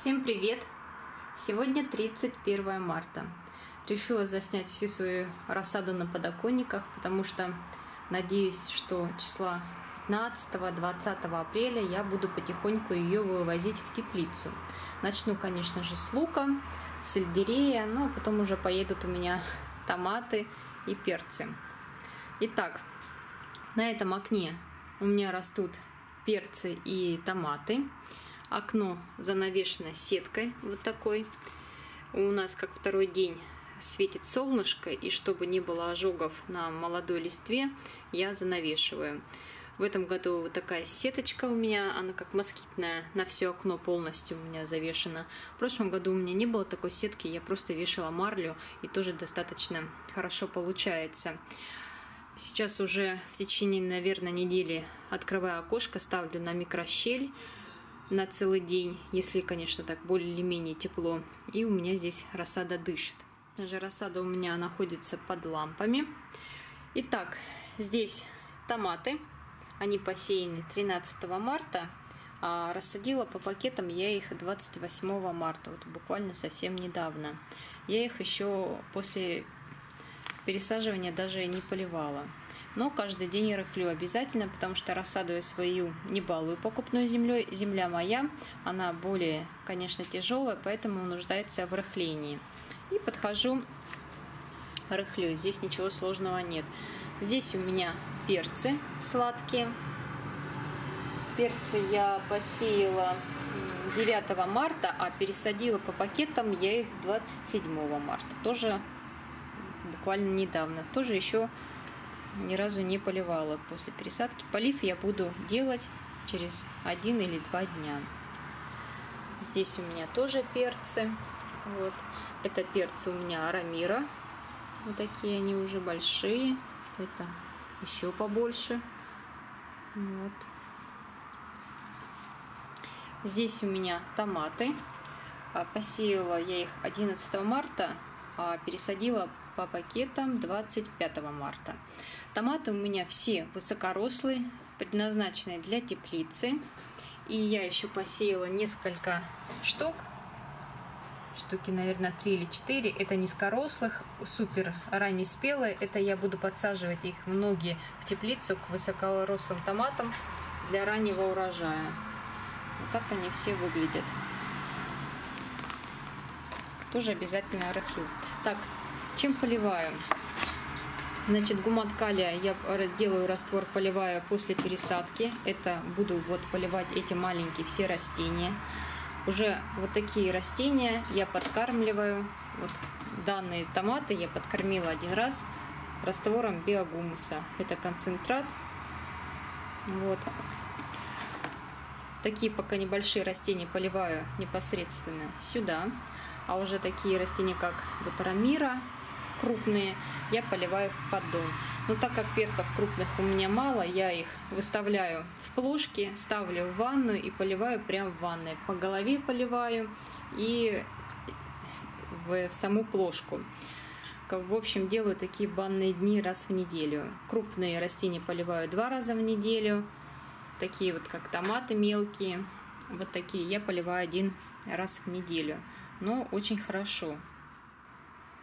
Всем привет! Сегодня 31 марта. Решила заснять всю свою рассаду на подоконниках, потому что надеюсь, что числа 15-20 апреля я буду потихоньку ее вывозить в теплицу. Начну, конечно же, с лука, сельдерея, ну а потом уже поедут у меня томаты и перцы. Итак, на этом окне у меня растут перцы и томаты. Окно занавешено сеткой вот такой. У нас как второй день светит солнышко, и чтобы не было ожогов на молодой листве, я занавешиваю. В этом году вот такая сеточка у меня, она как москитная, на все окно полностью у меня завешена. В прошлом году у меня не было такой сетки, я просто вешала марлю, и тоже достаточно хорошо получается. Сейчас уже в течение, наверное, недели открываю окошко, ставлю на микрощель, на целый день, если, конечно, так более-менее тепло. И у меня здесь рассада дышит. Даже рассада у меня находится под лампами. Итак, здесь томаты. Они посеяны 13 марта, а рассадила по пакетам я их 28 марта, вот буквально совсем недавно. Я их еще после пересаживания даже не поливала но каждый день рыхлю обязательно, потому что рассаду я свою не балую покупной землей. Земля моя, она более, конечно, тяжелая, поэтому нуждается в рыхлении. И подхожу, рыхлю. Здесь ничего сложного нет. Здесь у меня перцы сладкие. Перцы я посеяла 9 марта, а пересадила по пакетам я их 27 марта. Тоже буквально недавно. Тоже еще ни разу не поливала после пересадки. Полив я буду делать через один или два дня. Здесь у меня тоже перцы. Вот. Это перцы у меня арамира. Вот такие они уже большие. Это еще побольше. Вот. Здесь у меня томаты. А, посеяла я их 11 марта, а пересадила по пакетам 25 марта. Томаты у меня все высокорослые, предназначенные для теплицы. И я еще посеяла несколько штук, штуки, наверное, 3 или 4. Это низкорослых, супер раннеспелые. Это я буду подсаживать их в ноги в теплицу к высокорослым томатам для раннего урожая. Вот так они все выглядят. Тоже обязательно рыхлю. Так, чем поливаю? Значит, гумат калия я делаю раствор, поливаю после пересадки. Это буду вот поливать эти маленькие все растения. Уже вот такие растения я подкармливаю. Вот данные томаты я подкормила один раз раствором биогумуса. Это концентрат. Вот. Такие пока небольшие растения поливаю непосредственно сюда. А уже такие растения, как вот рамира, крупные, я поливаю в поддон. Но так как перцев крупных у меня мало, я их выставляю в плошки, ставлю в ванну и поливаю прямо в ванной. По голове поливаю и в саму плошку. В общем, делаю такие банные дни раз в неделю. Крупные растения поливаю два раза в неделю. Такие вот, как томаты мелкие. Вот такие я поливаю один раз в неделю. Но очень хорошо.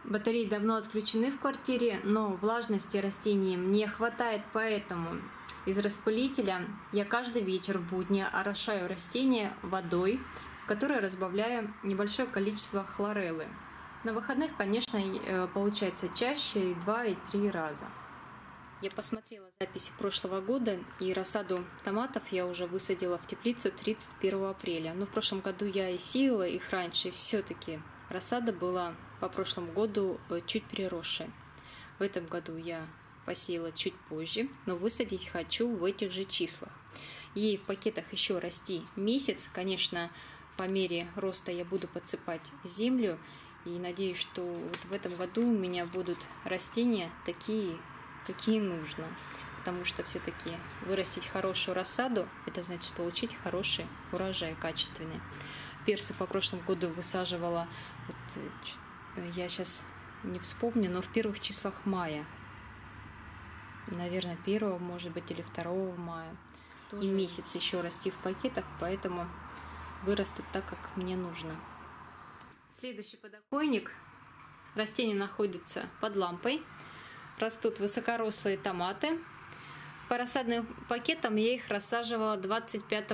Батареи давно отключены в квартире, но влажности растениям не хватает, поэтому из распылителя я каждый вечер в будни орошаю растения водой, в которой разбавляю небольшое количество хлореллы. На выходных, конечно, э, получается чаще, и два, и три раза. Я посмотрела записи прошлого года, и рассаду томатов я уже высадила в теплицу 31 апреля. Но в прошлом году я и сеяла их раньше, все-таки рассада была по прошлому году э, чуть приросшие. В этом году я посеяла чуть позже, но высадить хочу в этих же числах. Ей в пакетах еще расти месяц. Конечно, по мере роста я буду подсыпать землю. И надеюсь, что вот в этом году у меня будут растения такие, какие нужно. Потому что все-таки вырастить хорошую рассаду, это значит получить хороший урожай качественный. Персы по прошлому году высаживала вот, э, я сейчас не вспомню, но в первых числах мая. Наверное, первого, может быть, или второго мая. Тоже. И месяц еще расти в пакетах, поэтому вырастут так, как мне нужно. Следующий подоконник. Растение находится под лампой. Растут высокорослые томаты. По рассадным пакетам я их рассаживала 25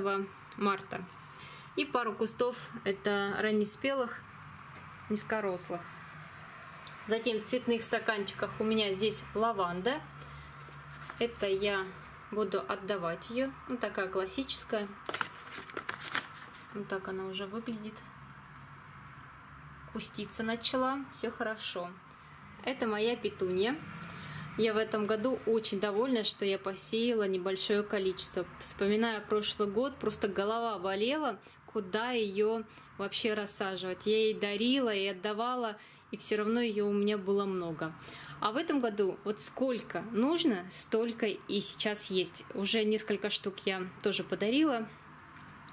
марта. И пару кустов это раннеспелых, низкорослых. Затем в цветных стаканчиках у меня здесь лаванда. Это я буду отдавать ее. Ну, такая классическая. Вот так она уже выглядит. Куститься начала. Все хорошо. Это моя петунья. Я в этом году очень довольна, что я посеяла небольшое количество. Вспоминая прошлый год, просто голова болела, куда ее вообще рассаживать. Я ей дарила и отдавала, и все равно ее у меня было много. А в этом году вот сколько нужно, столько и сейчас есть. Уже несколько штук я тоже подарила,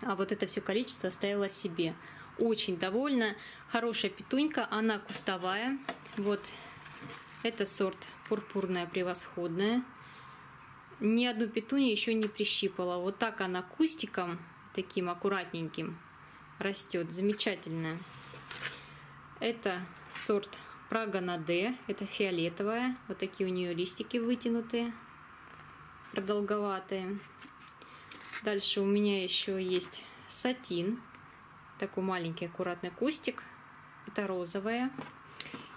а вот это все количество оставила себе. Очень довольна. Хорошая петунька, она кустовая. Вот это сорт пурпурная превосходная. Ни одну петунью еще не прищипала. Вот так она кустиком, таким аккуратненьким, растет. Замечательная. Это сорт Прага на Д. Это фиолетовая. Вот такие у нее листики вытянутые, продолговатые. Дальше у меня еще есть сатин. Такой маленький аккуратный кустик. Это розовая.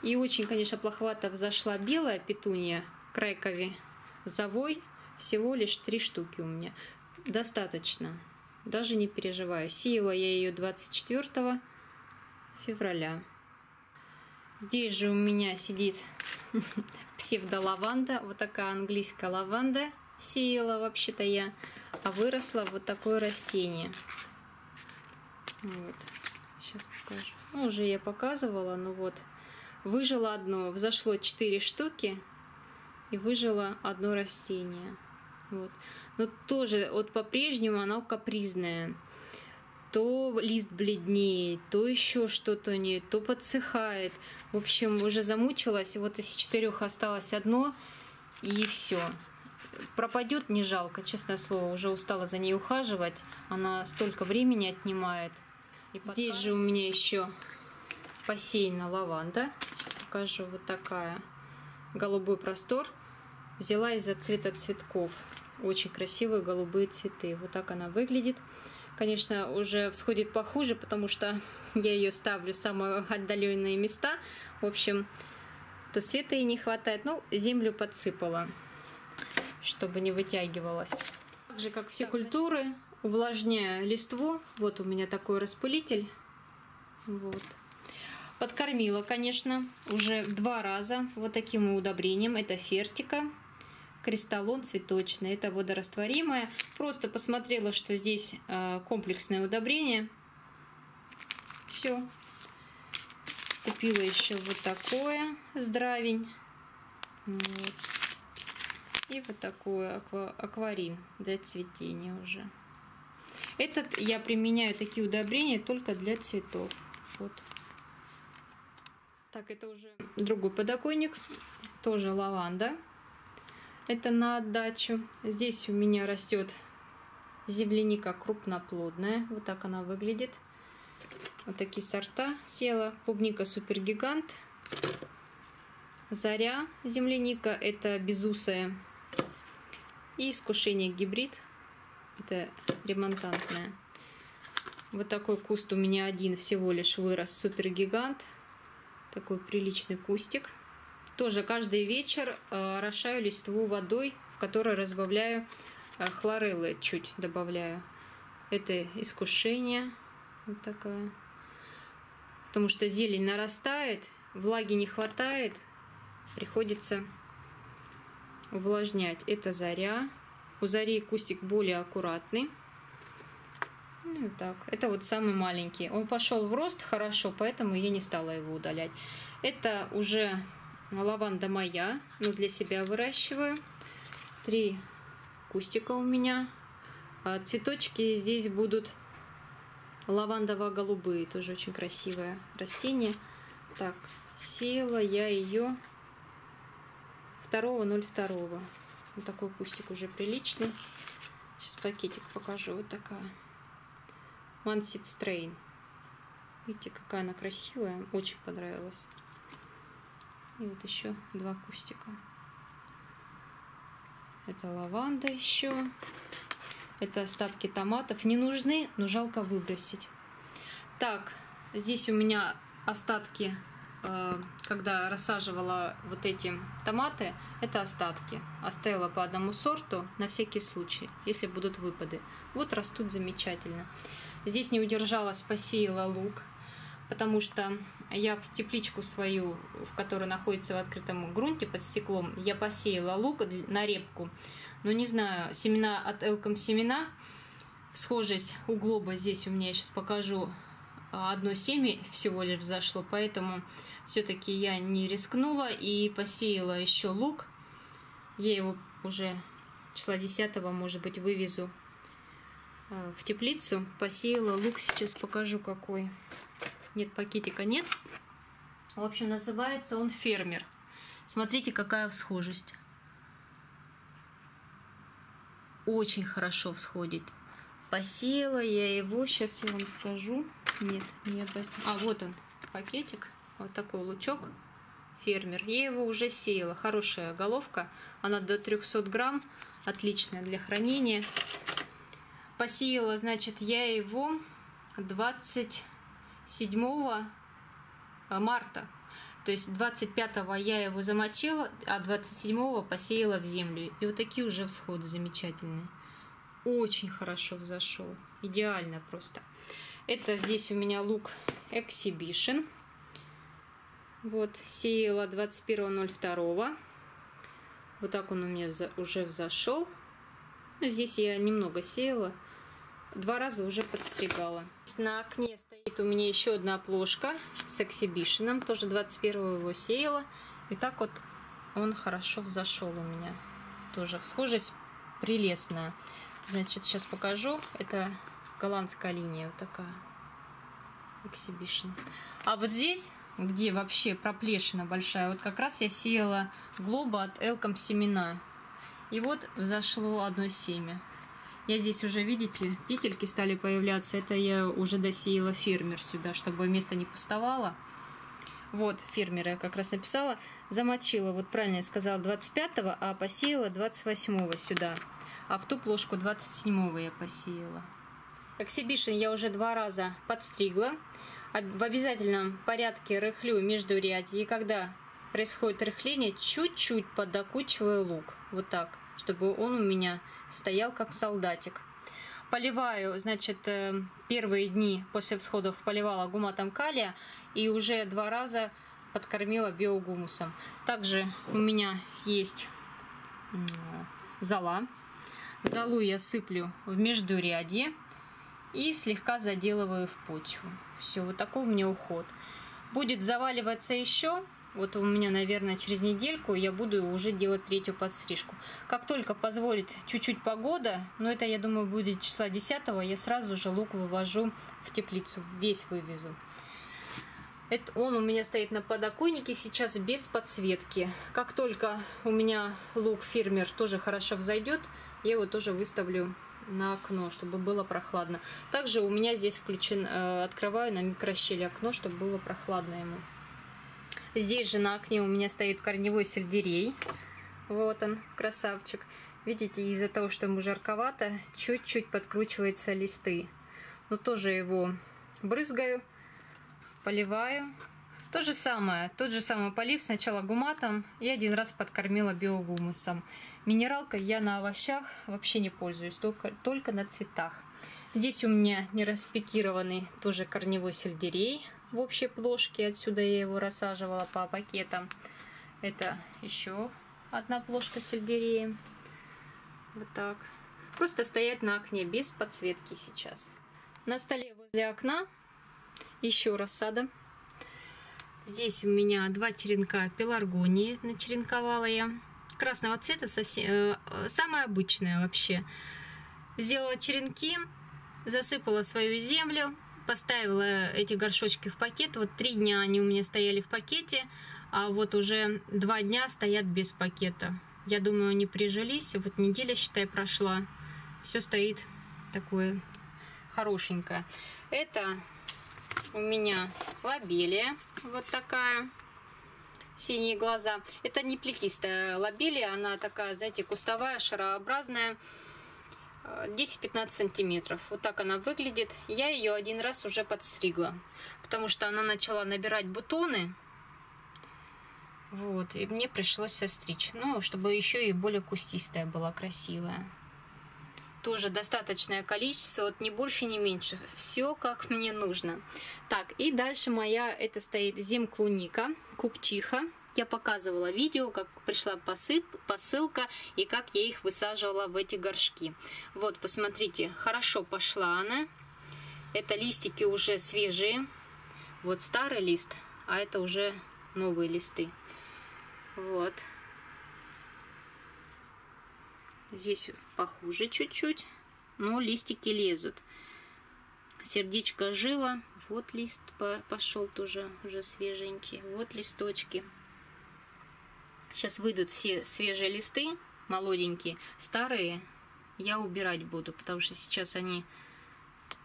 И очень, конечно, плоховато взошла белая петунья крайкови завой. Всего лишь три штуки у меня. Достаточно. Даже не переживаю. Сеяла я ее 24 февраля. Здесь же у меня сидит псевдолаванда. Вот такая английская лаванда. Сеяла вообще-то я. А выросло вот такое растение. Вот. Сейчас покажу. Ну, уже я показывала, но вот Выжило одно, взошло 4 штуки и выжило одно растение. Вот. Но тоже вот по-прежнему оно капризное. То лист бледнеет, то еще что-то не, то подсыхает. В общем, уже замучилась. Вот из четырех осталось одно, и все. Пропадет не жалко, честное слово. Уже устала за ней ухаживать. Она столько времени отнимает. И Здесь же у меня еще посеяна лаванда. Сейчас покажу. Вот такая. Голубой простор. Взяла из-за цвета цветков. Очень красивые голубые цветы. Вот так она выглядит. Конечно, уже всходит похуже, потому что я ее ставлю в самые отдаленные места. В общем, то света и не хватает. Ну, землю подсыпала, чтобы не вытягивалась. Так же, как все культуры, увлажняю листву. Вот у меня такой распылитель. Вот. Подкормила, конечно, уже два раза вот таким удобрением. Это фертика, кристаллон цветочный. Это водорастворимое. Просто посмотрела, что здесь э, комплексное удобрение. Все. Купила еще вот такое здравень. Вот. И вот такой аква акварин для цветения уже. Этот я применяю такие удобрения только для цветов. Вот. Так, это уже другой подоконник, тоже лаванда. Это на отдачу. Здесь у меня растет земляника крупноплодная. Вот так она выглядит. Вот такие сорта села. Клубника супергигант. Заря земляника. Это безусая. И искушение гибрид. Это ремонтантная. Вот такой куст у меня один всего лишь вырос. Супергигант. Такой приличный кустик. Тоже каждый вечер э, орошаю листву водой, в которой разбавляю э, хлореллы, чуть добавляю. Это искушение. Вот такая. Потому что зелень нарастает, влаги не хватает, приходится увлажнять. Это заря. У зари кустик более аккуратный. Ну, так. Это вот самый маленький. Он пошел в рост хорошо, поэтому я не стала его удалять. Это уже лаванда моя, но для себя выращиваю. Три кустика у меня. А цветочки здесь будут лавандово-голубые, тоже очень красивое растение. Так, села я ее 2.02. Вот такой кустик уже приличный. Сейчас пакетик покажу. Вот такая One Seed Strain. Видите, какая она красивая. Очень понравилась. И вот еще два кустика. Это лаванда еще. Это остатки томатов. Не нужны, но жалко выбросить. Так, здесь у меня остатки, э, когда рассаживала вот эти томаты, это остатки. Оставила по одному сорту на всякий случай, если будут выпады. Вот растут замечательно. Здесь не удержалась, посеяла лук потому что я в тепличку свою, в которой находится в открытом грунте под стеклом, я посеяла лук на репку. Но не знаю, семена от Элком семена, схожесть у глоба здесь у меня, я сейчас покажу, одно семя всего лишь взошло, поэтому все-таки я не рискнула и посеяла еще лук. Я его уже числа 10 может быть, вывезу э, в теплицу. Посеяла лук, сейчас покажу какой. Нет, пакетика нет. В общем, называется он фермер. Смотрите, какая всхожесть. Очень хорошо всходит. Посеяла я его, сейчас я вам скажу. Нет, не А, вот он, пакетик. Вот такой лучок. Фермер. Я его уже сеяла. Хорошая головка. Она до 300 грамм. Отличная для хранения. Посеяла, значит, я его 20 7 э, марта. То есть 25 я его замочила, а 27 посеяла в землю. И вот такие уже всходы замечательные. Очень хорошо взошел. Идеально просто. Это здесь у меня лук Exhibition. Вот, сеяла 21.02. Вот так он у меня уже взошел. Ну, здесь я немного сеяла. Два раза уже подстригала. На окне стоит у меня еще одна плошка с эксибишеном. Тоже 21 его сеяла. И так вот он хорошо взошел у меня. Тоже всхожесть прелестная. Значит, сейчас покажу. Это голландская линия вот такая. Exhibition. А вот здесь, где вообще проплешина большая, вот как раз я сеяла глоба от Элком семена. И вот взошло одно семя. Я здесь уже, видите, петельки стали появляться. Это я уже досеяла фермер сюда, чтобы место не пустовало. Вот, фермера я как раз написала. Замочила, вот правильно я сказала, 25-го, а посеяла 28-го сюда. А в ту плошку 27-го я посеяла. Эксибишн я уже два раза подстригла. В обязательном порядке рыхлю между ряди. И когда происходит рыхление, чуть-чуть подокучиваю лук. Вот так, чтобы он у меня стоял как солдатик. Поливаю, значит, э, первые дни после всходов поливала гуматом калия и уже два раза подкормила биогумусом. Также у меня есть зола. Золу я сыплю в междурядье и слегка заделываю в почву. Все, вот такой у меня уход. Будет заваливаться еще, вот у меня, наверное, через недельку я буду уже делать третью подстрижку. Как только позволит чуть-чуть погода, но это, я думаю, будет числа 10 я сразу же лук вывожу в теплицу, весь вывезу. Это он у меня стоит на подоконнике сейчас без подсветки. Как только у меня лук фермер тоже хорошо взойдет, я его тоже выставлю на окно, чтобы было прохладно. Также у меня здесь включен, э, открываю на микрощели окно, чтобы было прохладно ему. Здесь же на окне у меня стоит корневой сельдерей. Вот он, красавчик. Видите, из-за того, что ему жарковато, чуть-чуть подкручиваются листы. Но тоже его брызгаю, поливаю. То же самое, тот же самый полив сначала гуматом и один раз подкормила биогумусом. Минералкой я на овощах вообще не пользуюсь, только, только на цветах. Здесь у меня не распекированный тоже корневой сельдерей в общей плошке. Отсюда я его рассаживала по пакетам. Это еще одна плошка сельдерея. Вот так. Просто стоять на окне без подсветки сейчас. На столе возле окна еще рассада. Здесь у меня два черенка пеларгонии начеренковала я. Красного цвета, совсем, э, самая обычная вообще. Сделала черенки, засыпала свою землю, поставила эти горшочки в пакет. Вот три дня они у меня стояли в пакете, а вот уже два дня стоят без пакета. Я думаю, они прижились. Вот неделя, считай, прошла. Все стоит такое хорошенькая. Это у меня лобелия, вот такая, синие глаза. Это не плетистая лобелия, она такая, знаете, кустовая, шарообразная, 10-15 сантиметров. Вот так она выглядит. Я ее один раз уже подстригла, потому что она начала набирать бутоны, вот, и мне пришлось состричь. Ну, чтобы еще и более кустистая была, красивая. Тоже достаточное количество, вот не больше, не меньше. Все как мне нужно. Так, и дальше моя, это стоит земклуника, купчиха. Я показывала видео, как пришла посылка и как я их высаживала в эти горшки. Вот, посмотрите, хорошо пошла она. Это листики уже свежие. Вот старый лист, а это уже новые листы. Вот. Здесь похуже чуть-чуть, но листики лезут. Сердечко живо. Вот лист пошел тоже уже свеженький. Вот листочки. Сейчас выйдут все свежие листы, молоденькие. Старые я убирать буду, потому что сейчас они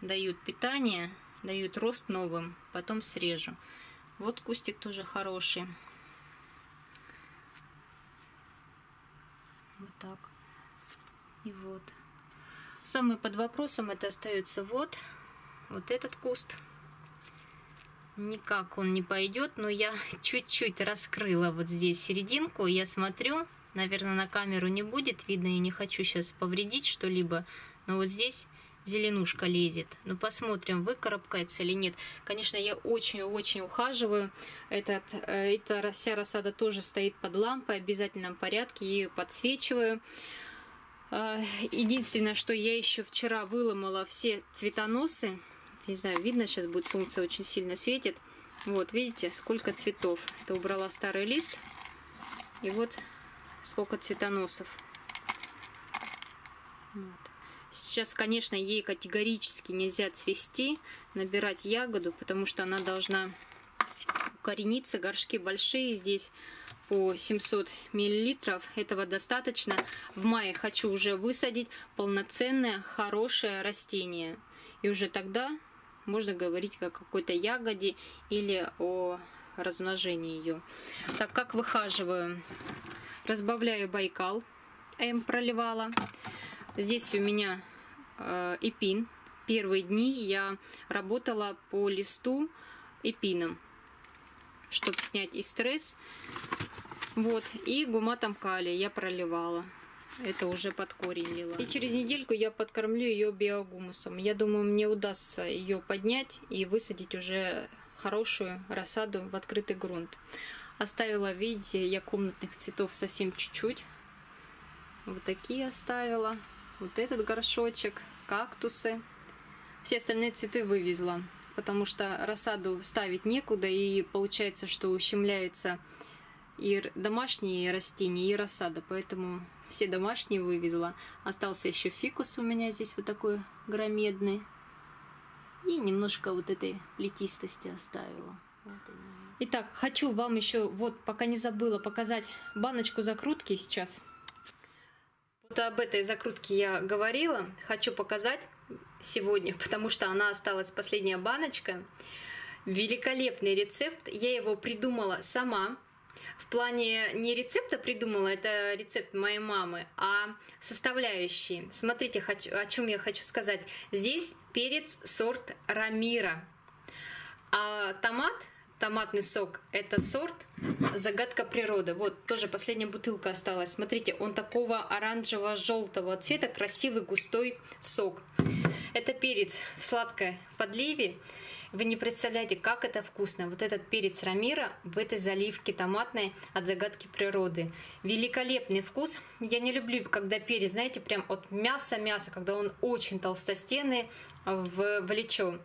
дают питание, дают рост новым. Потом срежу. Вот кустик тоже хороший. Вот так. И вот. Самый под вопросом это остается вот, вот этот куст. Никак он не пойдет, но я чуть-чуть раскрыла вот здесь серединку. Я смотрю, наверное, на камеру не будет видно, и не хочу сейчас повредить что-либо. Но вот здесь зеленушка лезет. Ну, посмотрим, выкарабкается или нет. Конечно, я очень-очень ухаживаю. Этот, э, эта вся рассада тоже стоит под лампой, в обязательном порядке, я ее подсвечиваю. А, единственное, что я еще вчера выломала все цветоносы. Не знаю, видно, сейчас будет солнце очень сильно светит. Вот, видите, сколько цветов. Это убрала старый лист. И вот сколько цветоносов. Вот. Сейчас, конечно, ей категорически нельзя цвести, набирать ягоду, потому что она должна укорениться. Горшки большие здесь по 700 миллилитров. Этого достаточно. В мае хочу уже высадить полноценное, хорошее растение. И уже тогда можно говорить о какой-то ягоде или о размножении ее. Так как выхаживаю, разбавляю Байкал, М проливала. Здесь у меня э, эпин. Первые дни я работала по листу эпином, чтобы снять и стресс. Вот, и гуматом калия я проливала. Это уже под корень лила. И через недельку я подкормлю ее биогумусом. Я думаю, мне удастся ее поднять и высадить уже хорошую рассаду в открытый грунт. Оставила, видите, я комнатных цветов совсем чуть-чуть. Вот такие оставила вот этот горшочек, кактусы. Все остальные цветы вывезла, потому что рассаду ставить некуда, и получается, что ущемляются и домашние растения, и рассада, поэтому все домашние вывезла. Остался еще фикус у меня здесь вот такой громедный. И немножко вот этой плетистости оставила. Итак, хочу вам еще, вот пока не забыла, показать баночку закрутки сейчас. Вот об этой закрутке я говорила. Хочу показать сегодня, потому что она осталась последняя баночка. Великолепный рецепт. Я его придумала сама. В плане не рецепта придумала, это рецепт моей мамы, а составляющие. Смотрите, хочу, о чем я хочу сказать. Здесь перец сорт Рамира. А томат томатный сок. Это сорт «Загадка природы». Вот, тоже последняя бутылка осталась. Смотрите, он такого оранжево-желтого цвета, красивый густой сок. Это перец в сладкой подливе. Вы не представляете, как это вкусно. Вот этот перец рамира в этой заливке томатной от загадки природы. Великолепный вкус. Я не люблю, когда перец, знаете, прям от мяса-мяса, когда он очень толстостенный, в влечен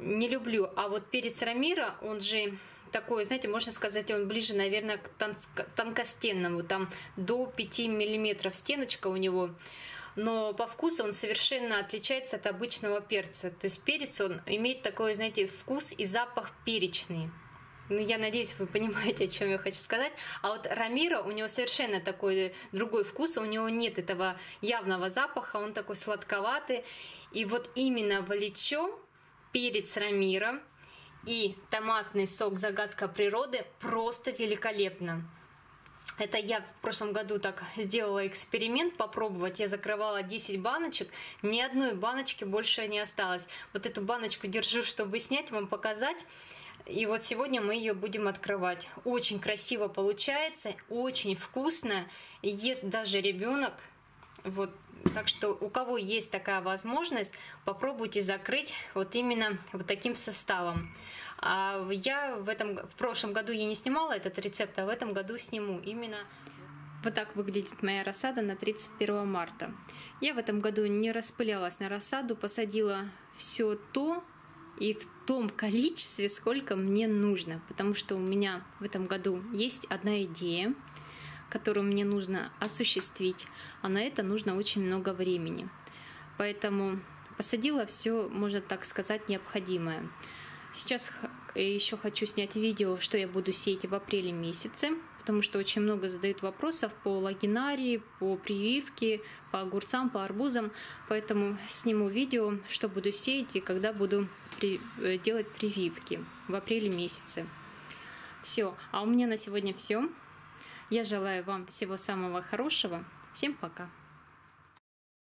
не люблю. А вот перец рамира, он же такой, знаете, можно сказать, он ближе, наверное, к тонкостенному. Там до 5 миллиметров стеночка у него. Но по вкусу он совершенно отличается от обычного перца. То есть перец, он имеет такой, знаете, вкус и запах перечный. ну, я надеюсь, вы понимаете, о чем я хочу сказать. А вот Рамира, у него совершенно такой другой вкус, у него нет этого явного запаха, он такой сладковатый. И вот именно в лечо перец Рамира и томатный сок «Загадка природы» просто великолепно. Это я в прошлом году так сделала эксперимент попробовать. Я закрывала 10 баночек, ни одной баночки больше не осталось. Вот эту баночку держу, чтобы снять, вам показать. И вот сегодня мы ее будем открывать. Очень красиво получается, очень вкусно. Ест даже ребенок. Вот, так что у кого есть такая возможность, попробуйте закрыть вот именно вот таким составом. А я в этом в прошлом году я не снимала этот рецепт, а в этом году сниму именно вот так выглядит моя рассада на 31 марта. Я в этом году не распылялась на рассаду, посадила все то, и в том количестве, сколько мне нужно, потому что у меня в этом году есть одна идея, которую мне нужно осуществить, а на это нужно очень много времени. Поэтому посадила все, можно так сказать, необходимое. Сейчас еще хочу снять видео, что я буду сеять в апреле месяце, потому что очень много задают вопросов по лагинарии, по прививке, по огурцам, по арбузам. Поэтому сниму видео, что буду сеять и когда буду при, э, делать прививки в апреле месяце. Все. А у меня на сегодня все. Я желаю вам всего самого хорошего. Всем пока.